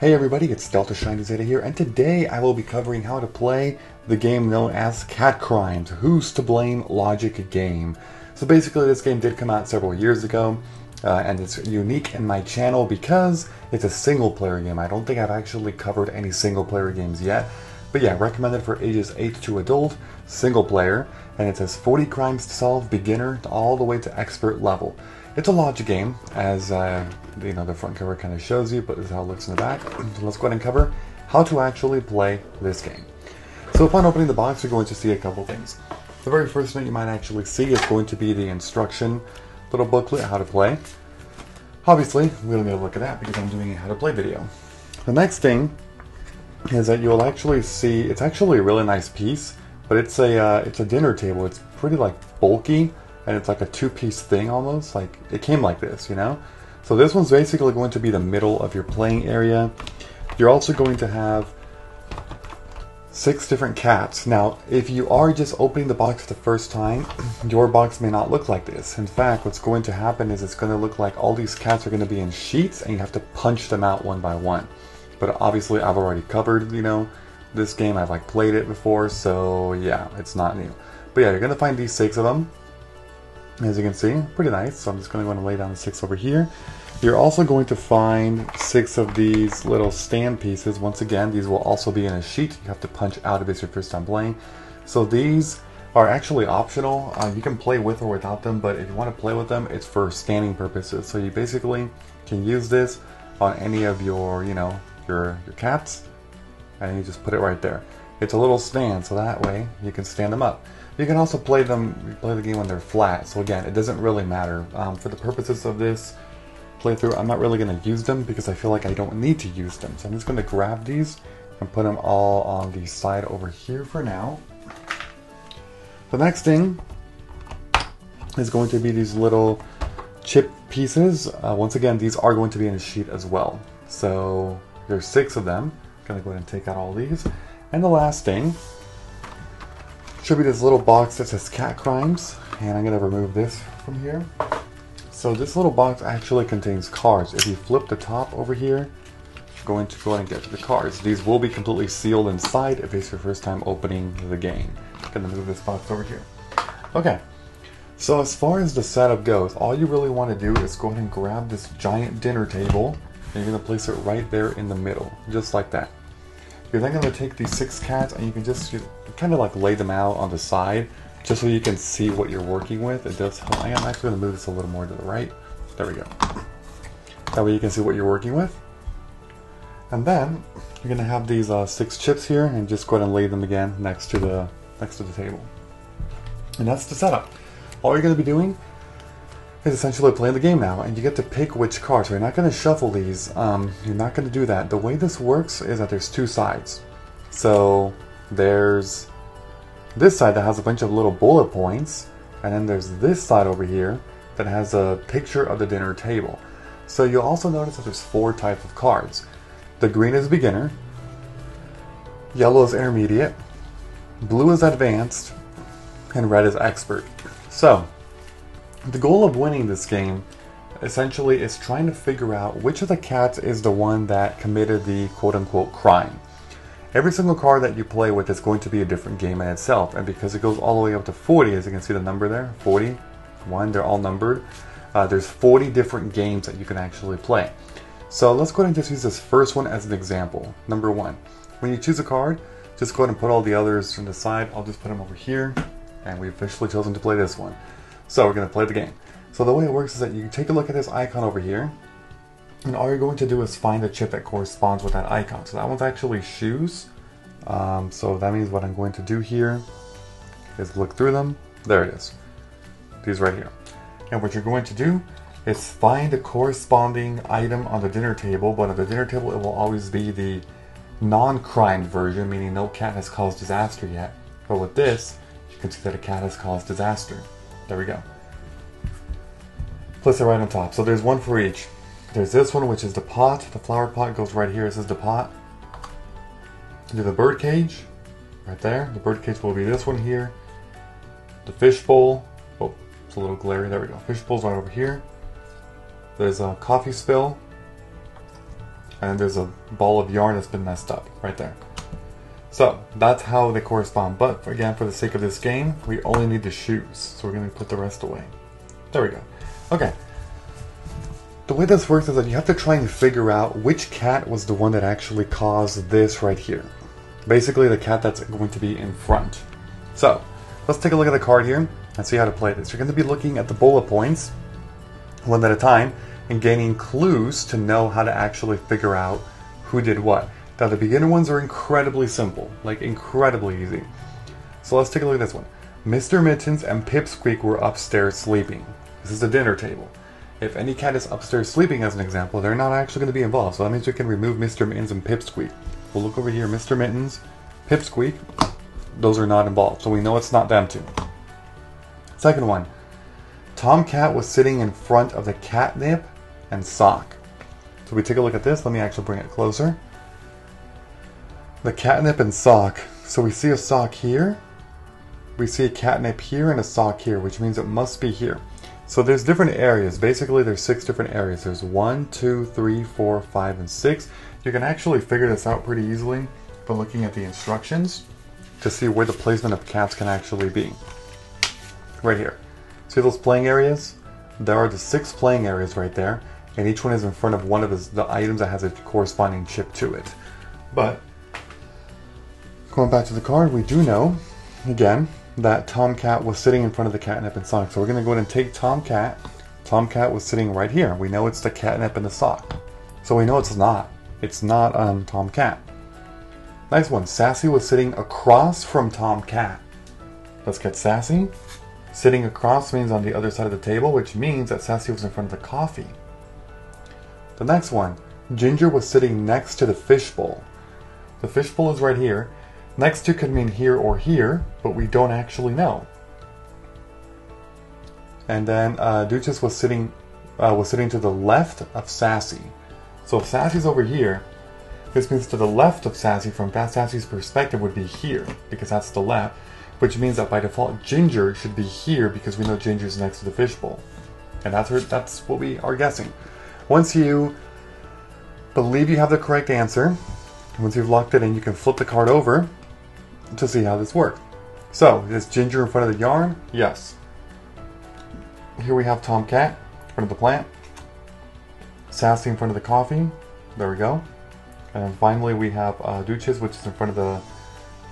Hey everybody, it's Delta Shiny Zeta here, and today I will be covering how to play the game known as Cat Crimes, Who's to Blame Logic Game. So basically this game did come out several years ago, uh, and it's unique in my channel because it's a single player game. I don't think I've actually covered any single player games yet, but yeah, recommended for ages 8 to adult, single player, and it says 40 crimes to solve, beginner, all the way to expert level. It's a logic game, as uh, you know the front cover kind of shows you, but this is how it looks in the back. So let's go ahead and cover how to actually play this game. So upon opening the box, you're going to see a couple things. The very first thing you might actually see is going to be the instruction little booklet, how to play. Obviously, we don't need to look at that because I'm doing a how to play video. The next thing is that you'll actually see, it's actually a really nice piece, but it's a, uh, it's a dinner table. It's pretty like bulky and it's like a two-piece thing almost. Like it came like this, you know? So this one's basically going to be the middle of your playing area. You're also going to have six different cats. Now, if you are just opening the box the first time, your box may not look like this. In fact, what's going to happen is it's going to look like all these cats are going to be in sheets and you have to punch them out one by one. But obviously I've already covered, you know, this game. I've like played it before, so yeah, it's not new. But yeah, you're going to find these six of them. As you can see, pretty nice. So I'm just going to go and lay down the six over here. You're also going to find six of these little stand pieces. Once again, these will also be in a sheet. You have to punch out if it's your first time playing. So these are actually optional. Uh, you can play with or without them, but if you want to play with them, it's for standing purposes. So you basically can use this on any of your, you know, your, your cats, and you just put it right there. It's a little stand, so that way you can stand them up. You can also play them, play the game when they're flat. So again, it doesn't really matter. Um, for the purposes of this playthrough, I'm not really going to use them because I feel like I don't need to use them. So I'm just going to grab these and put them all on the side over here for now. The next thing is going to be these little chip pieces. Uh, once again, these are going to be in a sheet as well. So there's six of them. I'm going to go ahead and take out all these. And the last thing should be this little box that says cat crimes and I'm to remove this from here. So this little box actually contains cards. If you flip the top over here, going to go ahead and get to the cards. These will be completely sealed inside if it's your first time opening the game. I'm to move this box over here. Okay, so as far as the setup goes, all you really want to do is go ahead and grab this giant dinner table and you're to place it right there in the middle, just like that. You're then going to take these six cats and you can just you kind of like lay them out on the side just so you can see what you're working with. It does help. I am actually going to move this a little more to the right. There we go. That way you can see what you're working with. And then you're going to have these uh, six chips here and just go ahead and lay them again next to the next to the table. And that's the setup. All you're going to be doing is essentially playing the game now, and you get to pick which cards. So you're not going to shuffle these. Um, you're not going to do that. The way this works is that there's two sides. So there's this side that has a bunch of little bullet points, and then there's this side over here that has a picture of the dinner table. So you'll also notice that there's four types of cards. The green is beginner, yellow is intermediate, blue is advanced, and red is expert. So, the goal of winning this game essentially is trying to figure out which of the cats is the one that committed the quote unquote crime. Every single card that you play with is going to be a different game in itself, and because it goes all the way up to 40, as you can see the number there 40, 1, they're all numbered. Uh, there's 40 different games that you can actually play. So let's go ahead and just use this first one as an example. Number one, when you choose a card, just go ahead and put all the others on the side. I'll just put them over here, and we've officially chosen to play this one. So we're going to play the game. So the way it works is that you take a look at this icon over here, and all you're going to do is find a chip that corresponds with that icon. So that one's actually shoes. Um, so that means what I'm going to do here is look through them. There it is. These right here. And what you're going to do is find a corresponding item on the dinner table, but on the dinner table it will always be the non-crime version, meaning no cat has caused disaster yet. But with this, you can see that a cat has caused disaster. There we go. Place it right on top. So there's one for each. There's this one, which is the pot. The flower pot goes right here. It says the pot. Do the bird cage, right there. The bird cage will be this one here. The fish bowl. Oh, it's a little glary. There we go. Fish bowl's right over here. There's a coffee spill. and there's a ball of yarn that's been messed up right there. So that's how they correspond. But again, for the sake of this game, we only need the shoes. So we're going to put the rest away. There we go. Okay. The way this works is that you have to try and figure out which cat was the one that actually caused this right here. Basically, the cat that's going to be in front. So, let's take a look at the card here and see how to play this. You're going to be looking at the bullet points, one at a time, and gaining clues to know how to actually figure out who did what. Now the beginner ones are incredibly simple, like incredibly easy. So let's take a look at this one. Mr. Mittens and Pipsqueak were upstairs sleeping. This is the dinner table. If any cat is upstairs sleeping, as an example, they're not actually going to be involved. So that means we can remove Mr. Mittens and Pipsqueak. We'll look over here, Mr. Mittens, Pipsqueak. Those are not involved, so we know it's not them two. Second one. Tomcat was sitting in front of the catnip and sock. So we take a look at this. Let me actually bring it closer the catnip and sock. So we see a sock here, we see a catnip here and a sock here, which means it must be here. So there's different areas. Basically, there's six different areas. There's one, two, three, four, five, and six. You can actually figure this out pretty easily by looking at the instructions to see where the placement of cats can actually be. Right here. See those playing areas? There are the six playing areas right there, and each one is in front of one of the items that has a corresponding chip to it. But Going back to the card, we do know, again, that Tomcat was sitting in front of the catnip and sock. So we're going to go ahead and take Tomcat. Tomcat was sitting right here. We know it's the catnip and the sock. So we know it's not. It's not um, Tomcat. Nice one. Sassy was sitting across from Tomcat. Let's get Sassy. Sitting across means on the other side of the table, which means that Sassy was in front of the coffee. The next one. Ginger was sitting next to the fishbowl. The fishbowl is right here. Next two could mean here or here, but we don't actually know. And then uh, Duchess was sitting uh, was sitting to the left of Sassy. So if Sassy's over here, this means to the left of Sassy from Sassy's perspective would be here, because that's the left, which means that by default Ginger should be here because we know Ginger's next to the fishbowl. And that's, that's what we are guessing. Once you believe you have the correct answer, once you've locked it in, you can flip the card over to see how this works. So, is Ginger in front of the yarn? Yes. Here we have Tomcat in front of the plant. Sassy in front of the coffee. There we go. And finally we have uh, Duchess, which is in front of the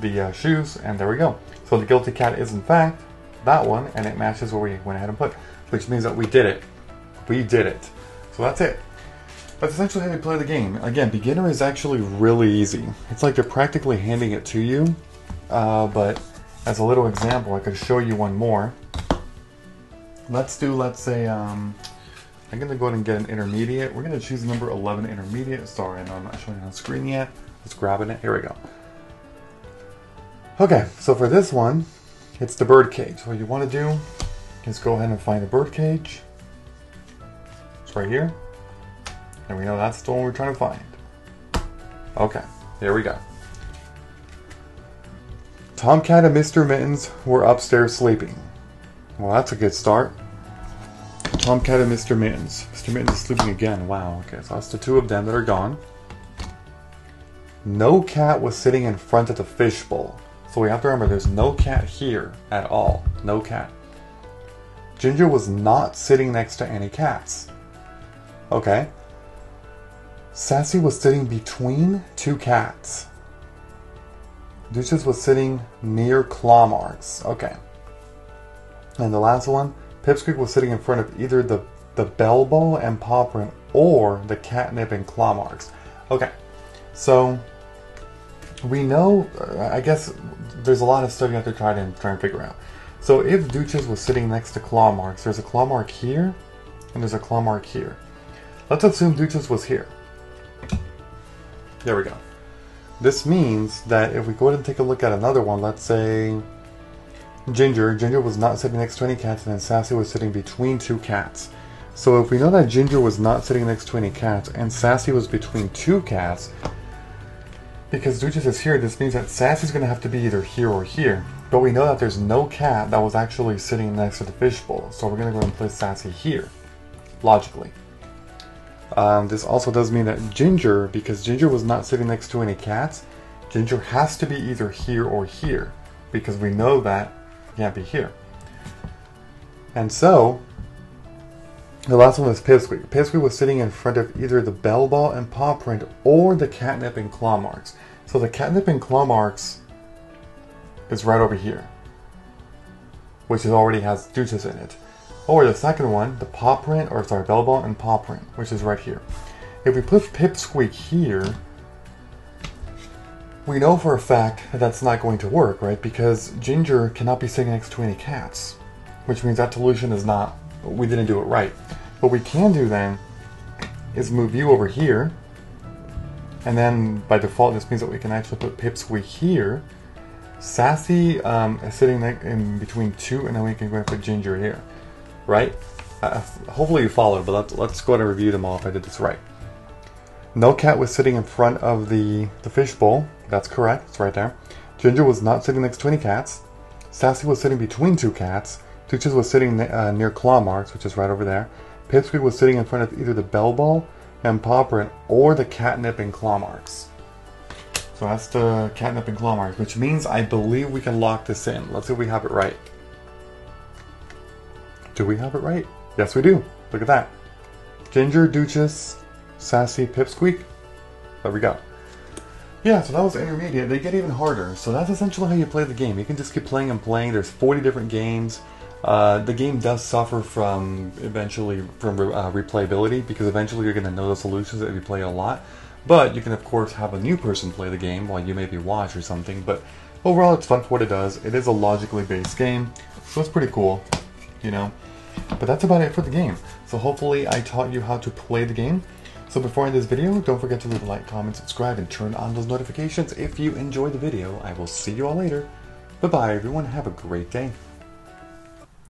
the uh, shoes, and there we go. So the guilty cat is in fact that one, and it matches what we went ahead and put, which means that we did it. We did it. So that's it. That's essentially how you play the game. Again, beginner is actually really easy. It's like they're practically handing it to you, uh, but as a little example, I could show you one more. Let's do, let's say, um, I'm to go ahead and get an intermediate. We're to choose number 11 intermediate. Sorry, no, I'm not showing it on screen yet. Let's grab it. Here we go. Okay, so for this one, it's the bird cage. What you want to do is go ahead and find the bird cage. It's right here. And we know that's the one we're trying to find. Okay, here we go. Tomcat and Mr. Mittens were upstairs sleeping. Well, that's a good start. Tomcat and Mr. Mittens. Mr. Mittens is sleeping again. Wow, okay, so that's the two of them that are gone. No cat was sitting in front of the fishbowl. So we have to remember there's no cat here at all. No cat. Ginger was not sitting next to any cats. Okay. Sassy was sitting between two cats. Duchess was sitting near claw marks. Okay. And the last one, Pipsqueak was sitting in front of either the, the bell bowl and paw print or the catnip and claw marks. Okay. So we know, uh, I guess there's a lot of stuff you have to try to try and figure out. So if Duchess was sitting next to claw marks, there's a claw mark here and there's a claw mark here. Let's assume Duchess was here. There we go. This means that if we go ahead and take a look at another one, let's say Ginger, Ginger was not sitting next to any cats and Sassy was sitting between two cats. So if we know that Ginger was not sitting next to any cats and Sassy was between two cats, because Duchess is here, this means that Sassy's going to have to be either here or here. But we know that there's no cat that was actually sitting next to the fishbowl, so we're going to go and place Sassy here, logically. Um, this also does mean that Ginger, because Ginger was not sitting next to any cats, Ginger has to be either here or here, because we know that can't be here. And so, the last one was Pipsqueak. Pipsqueak was sitting in front of either the bell ball and paw print or the catnip and claw marks. So the catnip and claw marks is right over here, which already has Duchess in it. Or the second one, the paw print, or sorry, bell ball and paw print, which is right here. If we put Pipsqueak here, we know for a fact that that's not going to work, right? Because Ginger cannot be sitting next to any cats, which means that solution is not, we didn't do it right. What we can do then is move you over here, and then by default this means that we can actually put Pipsqueak here. Sassy um, is sitting in between two, and then we can go and put Ginger here right? Uh, hopefully you followed, but let's, let's go ahead and review them all if I did this right. No cat was sitting in front of the, the fishbowl. That's correct. It's right there. Ginger was not sitting next to any cats. Sassy was sitting between two cats. Duchess was sitting uh, near claw marks, which is right over there. Pipsqueak was sitting in front of either the bell ball and paw print or the catnip and claw marks. So that's the catnip and claw marks, which means I believe we can lock this in. Let's see if we have it right. Do we have it right? Yes, we do. Look at that. Ginger, Duchess, Sassy, Pipsqueak. There we go. Yeah, so that was intermediate. They get even harder. So that's essentially how you play the game. You can just keep playing and playing. There's 40 different games. Uh, the game does suffer from eventually from uh, replayability because eventually you're going to know the solutions if you play a lot. But you can of course have a new person play the game while you maybe watch or something. But overall, it's fun for what it does. It is a logically based game, so it's pretty cool you know. But that's about it for the game. So hopefully I taught you how to play the game. So before I end this video, don't forget to leave a like, comment, subscribe, and turn on those notifications if you enjoyed the video. I will see you all later. Bye-bye, everyone. Have a great day.